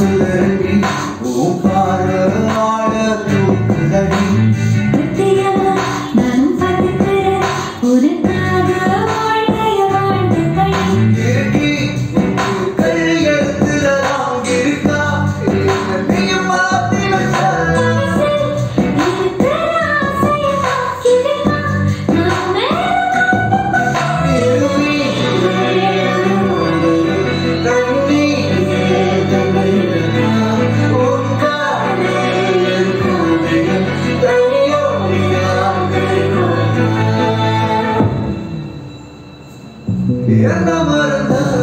Derim ki bu karına பேர் நமர்ந்த